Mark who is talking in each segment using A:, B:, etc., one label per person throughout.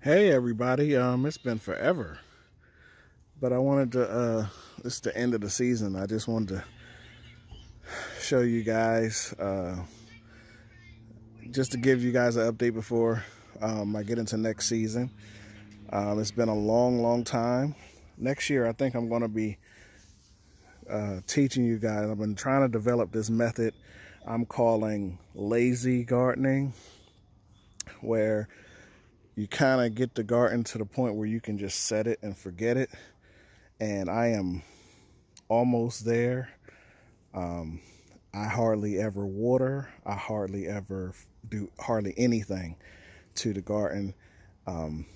A: Hey everybody, um, it's been forever, but I wanted to, uh, this is the end of the season. I just wanted to show you guys, uh, just to give you guys an update before um, I get into next season. Um, it's been a long, long time. Next year, I think I'm going to be uh, teaching you guys. I've been trying to develop this method I'm calling lazy gardening, where you kind of get the garden to the point where you can just set it and forget it. And I am almost there. Um, I hardly ever water. I hardly ever do hardly anything to the garden. Um,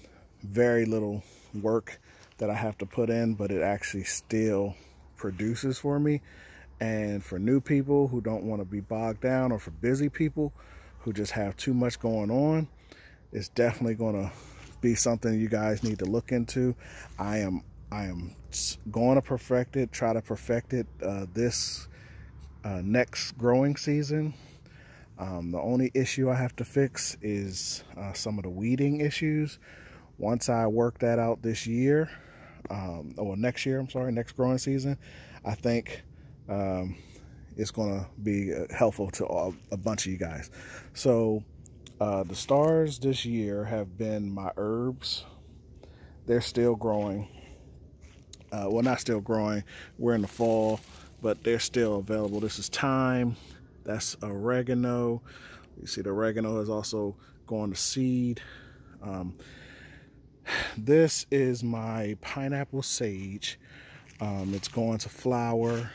A: very little work that I have to put in, but it actually still produces for me. And for new people who don't want to be bogged down or for busy people who just have too much going on, it's definitely going to be something you guys need to look into. I am I am going to perfect it, try to perfect it uh, this uh, next growing season. Um, the only issue I have to fix is uh, some of the weeding issues. Once I work that out this year, um, or next year, I'm sorry, next growing season, I think um, it's going to be uh, helpful to all, a bunch of you guys. So uh, the stars this year have been my herbs. They're still growing. Uh, well, not still growing. We're in the fall, but they're still available. This is thyme. That's oregano. You see the oregano is also going to seed. Um, this is my pineapple sage. Um, it's going to flower.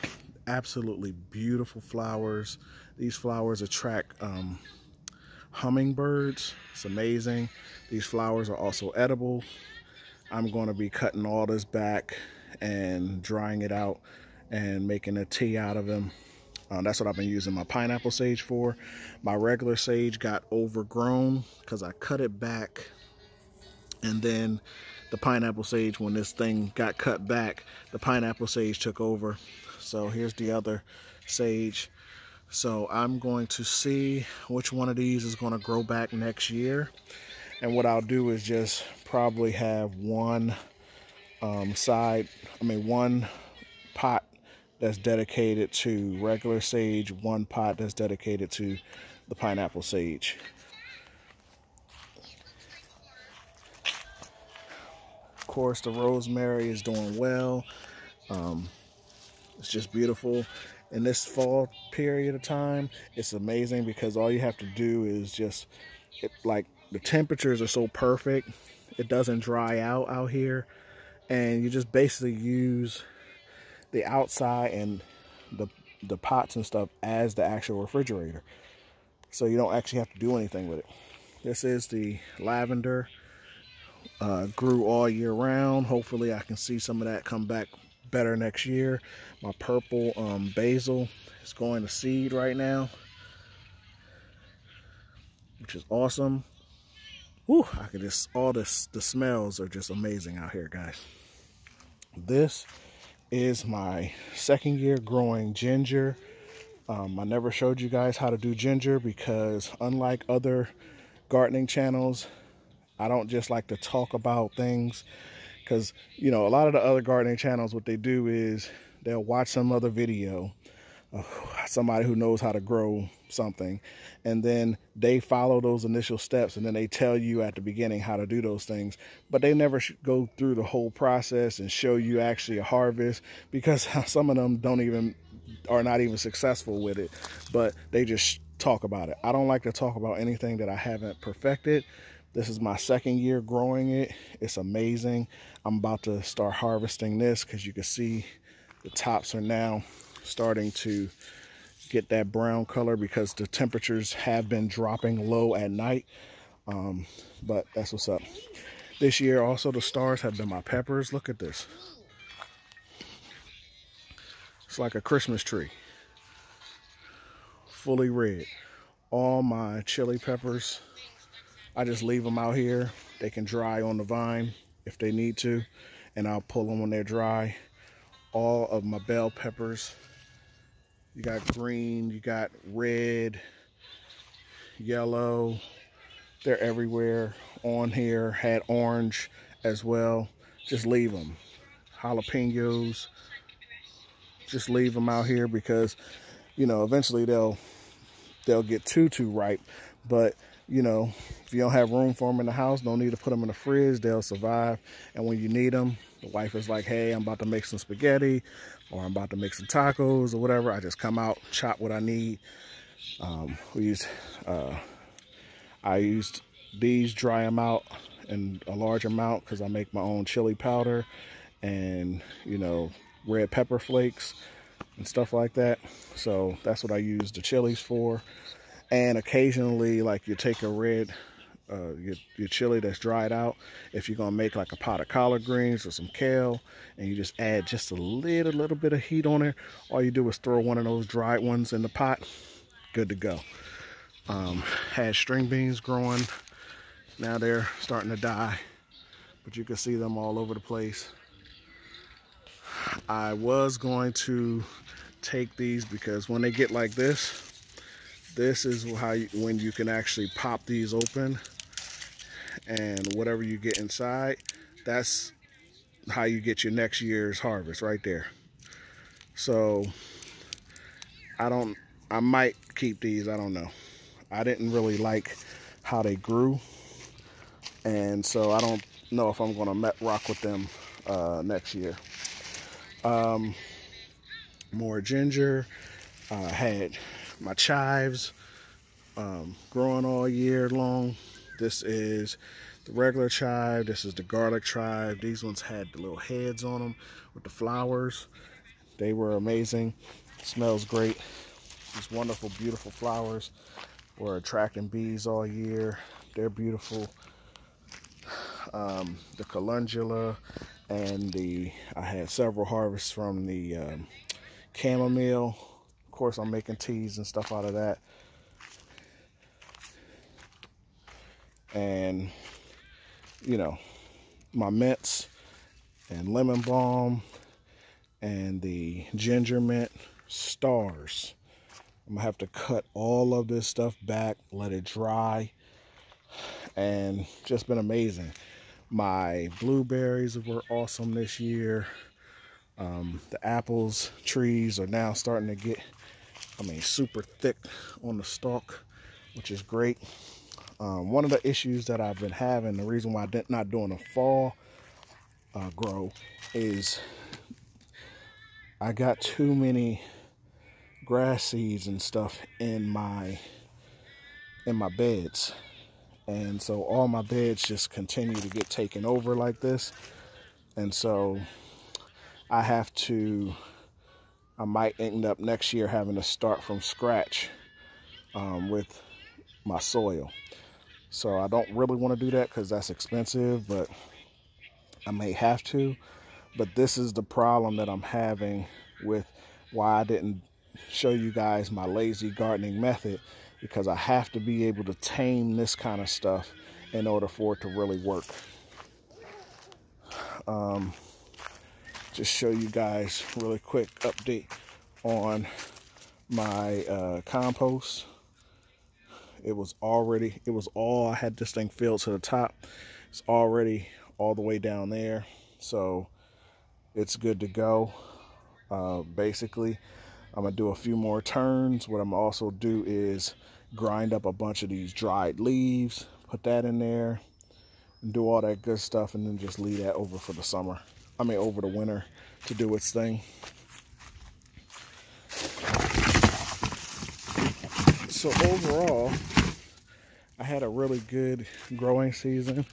A: Absolutely beautiful flowers. These flowers attract um, hummingbirds. It's amazing. These flowers are also edible. I'm going to be cutting all this back and drying it out and making a tea out of them. Uh, that's what I've been using my pineapple sage for. My regular sage got overgrown because I cut it back and then the pineapple sage, when this thing got cut back, the pineapple sage took over. So here's the other sage. So I'm going to see which one of these is going to grow back next year. And what I'll do is just probably have one um, side, I mean one pot that's dedicated to regular sage, one pot that's dedicated to the pineapple sage. Of course, the rosemary is doing well. Um, it's just beautiful in this fall period of time, it's amazing because all you have to do is just, it, like, the temperatures are so perfect. It doesn't dry out out here. And you just basically use the outside and the, the pots and stuff as the actual refrigerator. So you don't actually have to do anything with it. This is the lavender. Uh, grew all year round. Hopefully I can see some of that come back better next year. My purple um, basil is going to seed right now, which is awesome. Whew, I can just, all this, the smells are just amazing out here, guys. This is my second year growing ginger. Um, I never showed you guys how to do ginger because unlike other gardening channels, I don't just like to talk about things because you know a lot of the other gardening channels what they do is they'll watch some other video somebody who knows how to grow something and then they follow those initial steps and then they tell you at the beginning how to do those things. But they never go through the whole process and show you actually a harvest because some of them don't even are not even successful with it. But they just talk about it. I don't like to talk about anything that i haven't perfected this is my second year growing it. It's amazing. I'm about to start harvesting this because you can see the tops are now starting to get that brown color because the temperatures have been dropping low at night. Um, but that's what's up. This year also the stars have been my peppers. Look at this. It's like a Christmas tree. Fully red. All my chili peppers I just leave them out here. They can dry on the vine if they need to, and I'll pull them when they're dry. All of my bell peppers, you got green, you got red, yellow, they're everywhere. on here, had orange as well. Just leave them. Jalapenos, just leave them out here because, you know, eventually they'll they'll get too, too ripe. But, you know, if you don't have room for them in the house, no need to put them in the fridge. They'll survive. And when you need them, the wife is like, hey, I'm about to make some spaghetti or I'm about to make some tacos or whatever. I just come out, chop what I need. Um, we use, uh, I used these, dry them out in a large amount because I make my own chili powder and, you know, red pepper flakes and stuff like that. So that's what I use the chilies for. And occasionally, like you take a red, uh, your, your chili that's dried out. If you're gonna make like a pot of collard greens or some kale, and you just add just a little, little bit of heat on it, all you do is throw one of those dried ones in the pot. Good to go. Um, had string beans growing. Now they're starting to die, but you can see them all over the place. I was going to take these because when they get like this, this is how you, when you can actually pop these open and whatever you get inside, that's how you get your next year's harvest right there. So I don't, I might keep these, I don't know. I didn't really like how they grew. And so I don't know if I'm gonna rock with them uh, next year. Um, more ginger. Uh, had my chives um, growing all year long. This is the regular chive. This is the garlic chive. These ones had the little heads on them with the flowers. They were amazing. smells great. These wonderful, beautiful flowers were attracting bees all year. They're beautiful. Um, the calendula and the I had several harvests from the um, chamomile. Course, I'm making teas and stuff out of that. And you know, my mints and lemon balm and the ginger mint stars. I'm gonna have to cut all of this stuff back, let it dry, and just been amazing. My blueberries were awesome this year. Um, the apples trees are now starting to get, I mean, super thick on the stalk, which is great. Um, one of the issues that I've been having, the reason why I'm not doing a fall uh, grow is I got too many grass seeds and stuff in my in my beds and so all my beds just continue to get taken over like this and so I have to I might end up next year having to start from scratch um, with my soil so I don't really want to do that because that's expensive but I may have to but this is the problem that I'm having with why I didn't show you guys my lazy gardening method because I have to be able to tame this kind of stuff in order for it to really work. Um, just show you guys really quick update on my uh, compost. It was already, it was all, I had this thing filled to the top. It's already all the way down there. So it's good to go. Uh, basically, I'm gonna do a few more turns. What I'm also do is grind up a bunch of these dried leaves, put that in there, and do all that good stuff, and then just leave that over for the summer. I mean, over the winter to do its thing. So overall, I had a really good growing season.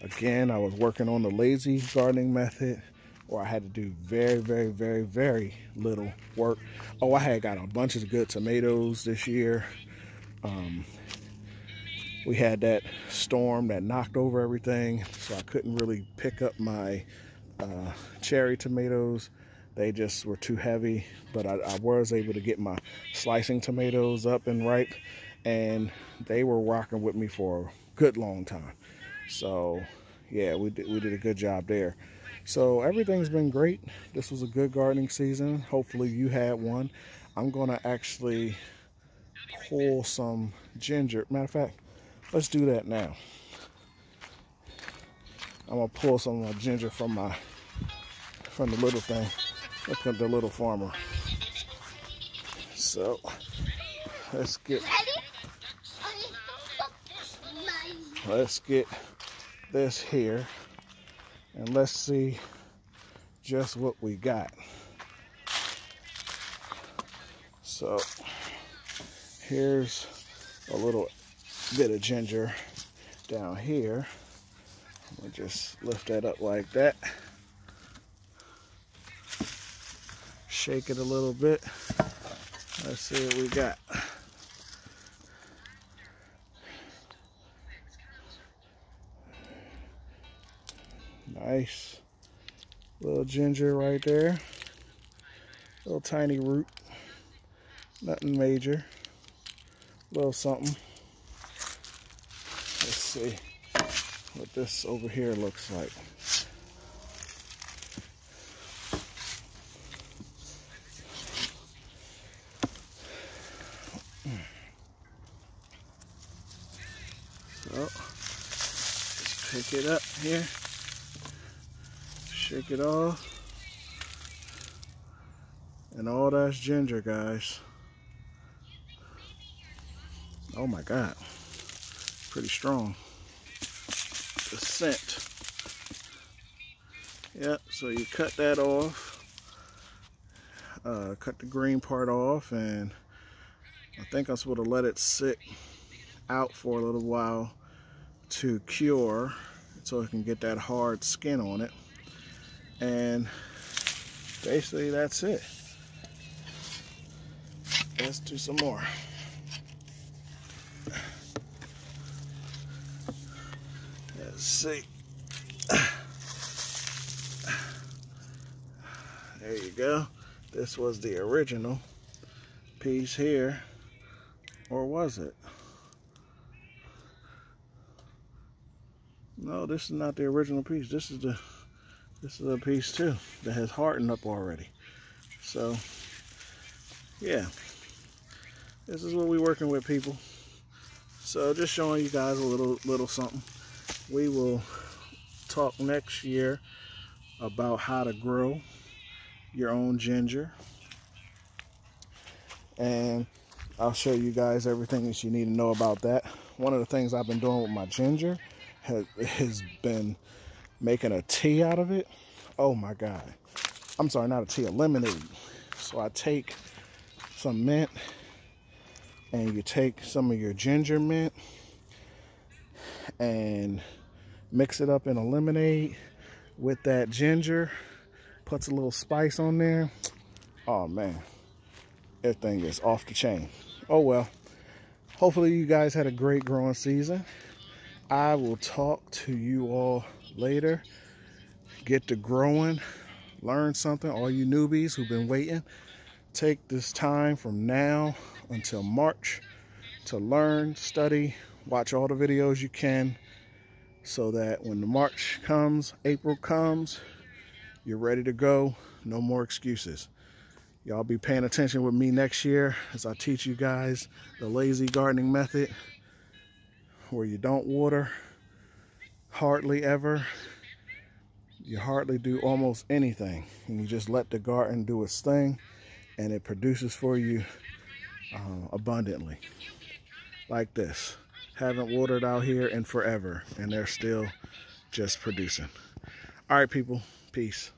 A: Again, I was working on the lazy gardening method where I had to do very, very, very, very little work. Oh, I had got a bunch of good tomatoes this year. Um, we had that storm that knocked over everything, so I couldn't really pick up my uh, cherry tomatoes. They just were too heavy, but I, I, was able to get my slicing tomatoes up and ripe, and they were rocking with me for a good long time. So, yeah, we did, we did a good job there. So everything's been great. This was a good gardening season. Hopefully you had one. I'm gonna actually pull some ginger. Matter of fact, let's do that now. I'm gonna pull some ginger from my from the little thing. Look at the little farmer. So let's get let's get this here and let's see just what we got. So here's a little bit of ginger down here. We just lift that up like that. Shake it a little bit. Let's see what we got. Nice little ginger right there. Little tiny root. Nothing major. Little something. Let's see what this over here looks like. So, let's it up here. Shake it off. And all that's ginger, guys. Oh my God. Pretty strong. The scent. Yep, so you cut that off. Uh, cut the green part off and I think I'm supposed to let it sit out for a little while to cure so it can get that hard skin on it. And basically that's it. Let's do some more. Let's see. There you go. This was the original piece here. Or was it? This is not the original piece. This is the this is a piece too that has hardened up already. So yeah. This is what we're working with people. So just showing you guys a little little something. We will talk next year about how to grow your own ginger. And I'll show you guys everything that you need to know about that. One of the things I've been doing with my ginger has, has been making a tea out of it. Oh my God. I'm sorry, not a tea, a lemonade. So I take some mint and you take some of your ginger mint and mix it up in a lemonade with that ginger. Puts a little spice on there. Oh man, everything is off the chain. Oh well, hopefully you guys had a great growing season. I will talk to you all later. Get to growing, learn something. All you newbies who've been waiting, take this time from now until March to learn, study, watch all the videos you can so that when the March comes, April comes, you're ready to go. No more excuses. Y'all be paying attention with me next year as I teach you guys the lazy gardening method where you don't water hardly ever. You hardly do almost anything. And you just let the garden do its thing and it produces for you uh, abundantly. Like this. Haven't watered out here in forever and they're still just producing. All right, people. Peace.